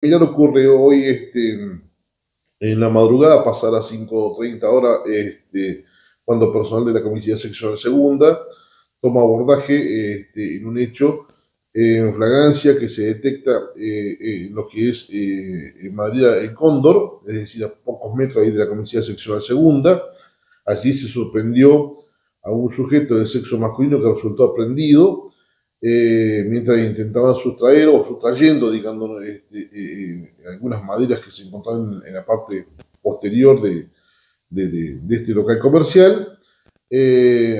similar ocurre hoy este, en la madrugada, pasar a 5.30 horas, este, cuando personal de la Comisaría Seccional Segunda toma abordaje este, en un hecho en flagrancia que se detecta eh, en lo que es eh, en Madrid en Cóndor, es decir, a pocos metros ahí de la Comisaría Seccional Segunda. Allí se sorprendió a un sujeto de sexo masculino que resultó aprendido eh, mientras intentaban sustraer o sustrayendo, digamos, este, eh, eh, algunas maderas que se encontraban en, la parte posterior de, este local comercial.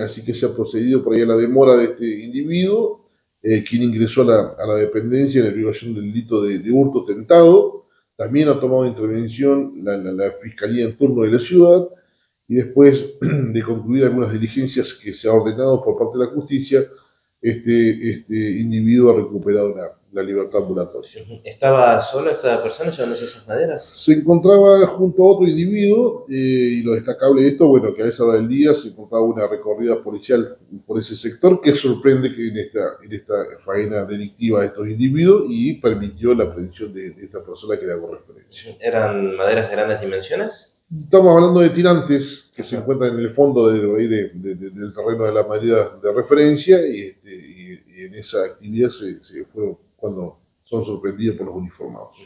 así que se ha procedido por ahí a la demora de este individuo, quien ingresó a la, dependencia en la violación del delito de, hurto tentado. También ha tomado intervención la, la Fiscalía en turno de la ciudad y después de concluir algunas diligencias que se ha ordenado por parte de la justicia, este, este individuo ha recuperado la, libertad ambulatoria. ¿Estaba solo esta persona llevándose esas maderas? Se encontraba junto a otro individuo eh, y lo destacable de esto, bueno, que a esa hora del día se encontraba una recorrida policial por ese sector que sorprende que en esta, en esta faena delictiva de estos individuos y permitió la aprehensión de, esta persona que era correspondencia. ¿Eran maderas de grandes dimensiones? Estamos hablando de tirantes que se encuentran en el fondo de, del terreno de la madera de referencia y, este, en esa actividad se, se fue cuando son sorprendidos por los uniformados.